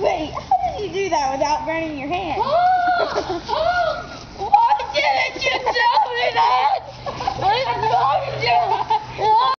Wait, how did you do that without burning your hand?